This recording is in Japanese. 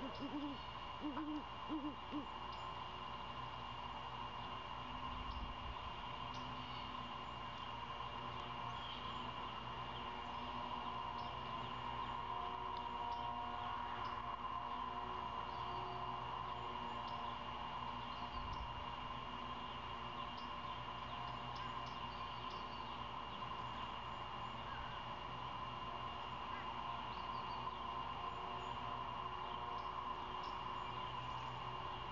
うん。